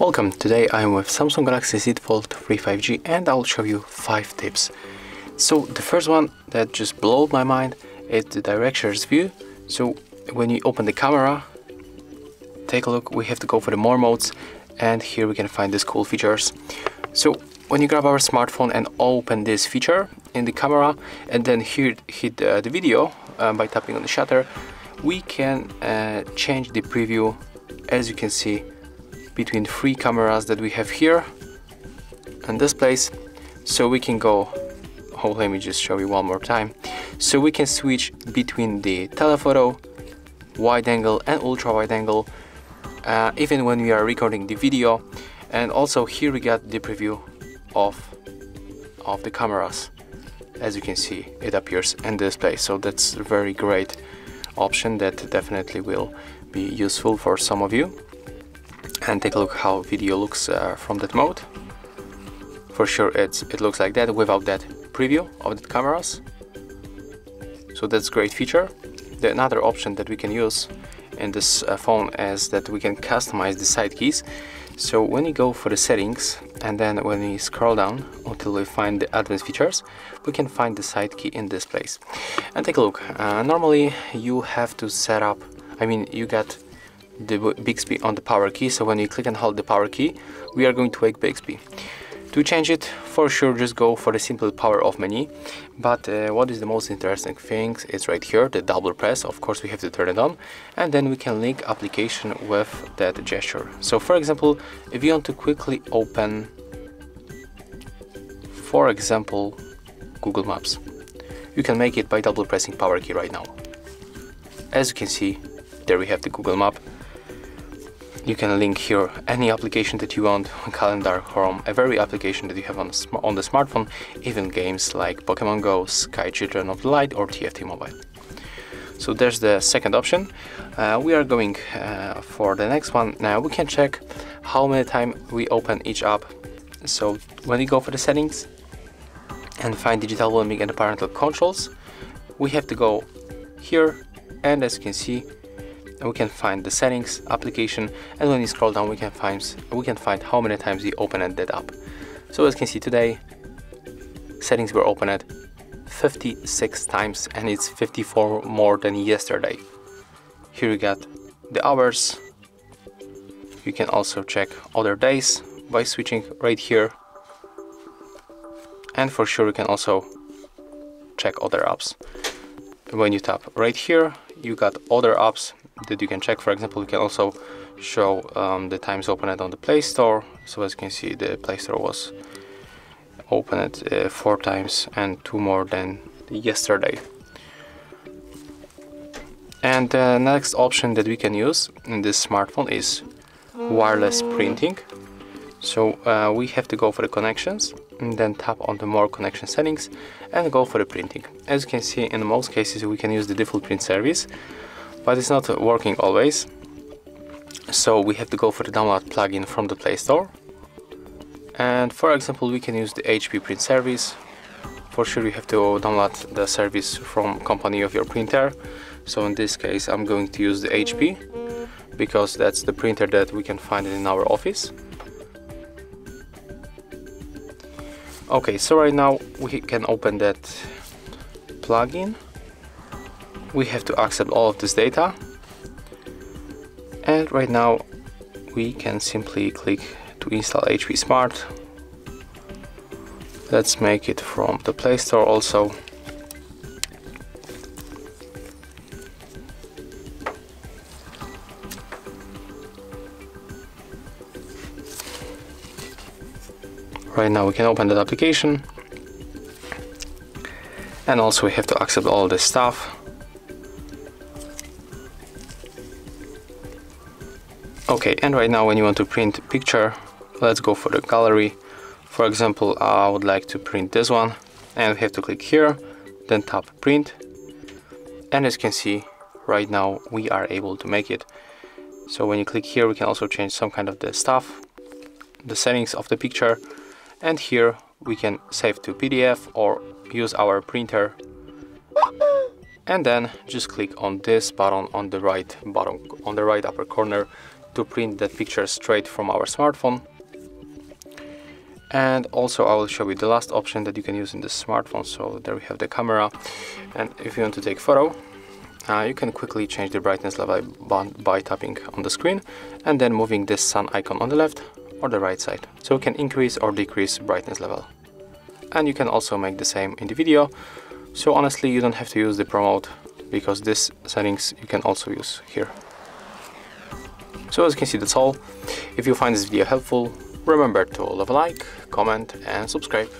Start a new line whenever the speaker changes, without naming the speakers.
Welcome, today I'm with Samsung Galaxy Z Fold 3 5G and I'll show you 5 tips. So the first one that just blew my mind is the director's view. So when you open the camera, take a look, we have to go for the more modes and here we can find these cool features. So when you grab our smartphone and open this feature in the camera and then here hit uh, the video uh, by tapping on the shutter, we can uh, change the preview as you can see between three cameras that we have here and this place so we can go oh let me just show you one more time. So we can switch between the telephoto wide angle and ultra wide angle uh, even when we are recording the video. And also here we got the preview of of the cameras. As you can see it appears in this place. So that's a very great option that definitely will be useful for some of you and take a look how video looks uh, from that mode. For sure it's it looks like that without that preview of the cameras. So that's great feature. The another option that we can use in this uh, phone is that we can customize the side keys. So when you go for the settings and then when we scroll down until we find the advanced features we can find the side key in this place. And take a look. Uh, normally you have to set up I mean you got the Bixby on the power key. So when you click and hold the power key we are going to wake Bixby to change it for sure just go for the simple power off menu. But uh, what is the most interesting thing is right here the double press. Of course we have to turn it on. And then we can link application with that gesture. So for example if you want to quickly open for example Google Maps you can make it by double pressing power key right now. As you can see there we have the Google Map you can link here any application that you want calendar chrome every application that you have on, on the smartphone even games like pokemon go sky children of the light or tft mobile. So there's the second option. Uh, we are going uh, for the next one. Now we can check how many times we open each app. So when you go for the settings and find digital well-being and parental controls we have to go here and as you can see we can find the settings application and when you scroll down we can find we can find how many times you opened that app. So as you can see today settings were opened 56 times and it's 54 more than yesterday. Here you got the hours. You can also check other days by switching right here. And for sure you can also check other apps. When you tap right here you got other apps that you can check. For example, you can also show um, the times opened on the Play Store. So as you can see, the Play Store was opened uh, four times and two more than yesterday. And the next option that we can use in this smartphone is wireless printing. So uh, we have to go for the connections and then tap on the more connection settings and go for the printing. As you can see in most cases we can use the default print service but it's not working always. So we have to go for the download plugin from the Play Store. And for example we can use the HP print service. For sure you have to download the service from company of your printer. So in this case I'm going to use the HP because that's the printer that we can find in our office. Okay so right now we can open that plugin we have to accept all of this data. And right now we can simply click to install HP Smart. Let's make it from the Play Store also. Right now we can open that application. And also we have to accept all this stuff okay and right now when you want to print picture let's go for the gallery. For example I would like to print this one and we have to click here then tap print. And as you can see right now we are able to make it. So when you click here we can also change some kind of the stuff the settings of the picture. And here we can save to PDF or use our printer. And then just click on this button on the right bottom on the right upper corner to print that picture straight from our smartphone. And also I will show you the last option that you can use in the smartphone. So there we have the camera. And if you want to take photo uh, you can quickly change the brightness level by, by tapping on the screen and then moving this sun icon on the left or the right side. So you can increase or decrease brightness level. And you can also make the same in the video. So honestly you don't have to use the Pro Mode because this settings you can also use here so as you can see that's all. If you find this video helpful remember to leave a like comment and subscribe